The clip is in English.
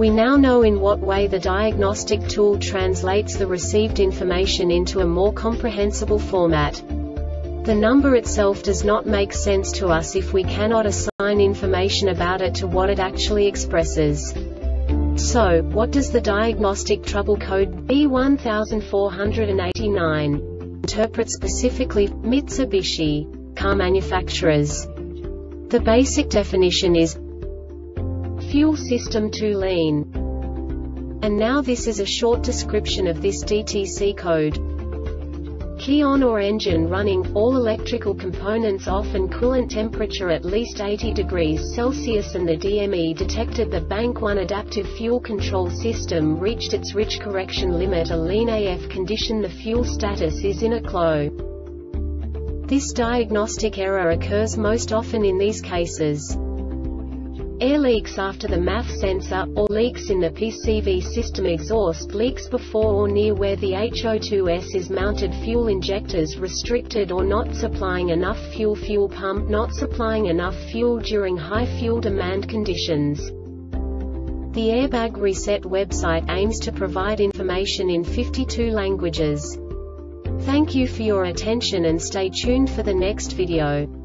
We now know in what way the diagnostic tool translates the received information into a more comprehensible format. The number itself does not make sense to us if we cannot assign information about it to what it actually expresses. So, what does the diagnostic trouble code B1489 interpret specifically Mitsubishi car manufacturers? The basic definition is Fuel system too lean. And now this is a short description of this DTC code. Key on or engine running, all electrical components off and coolant temperature at least 80 degrees Celsius and the DME detected the Bank 1 adaptive fuel control system reached its rich correction limit a lean AF condition the fuel status is in a CLO. This diagnostic error occurs most often in these cases. Air leaks after the MAF sensor, or leaks in the PCV system exhaust leaks before or near where the HO2S is mounted fuel injectors restricted or not supplying enough fuel fuel pump not supplying enough fuel during high fuel demand conditions. The Airbag Reset website aims to provide information in 52 languages. Thank you for your attention and stay tuned for the next video.